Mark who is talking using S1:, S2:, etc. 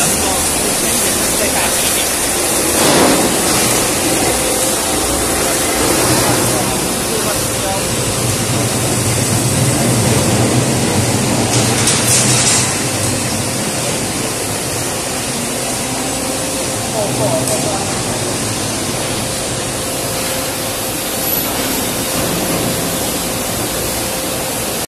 S1: Motherfucker.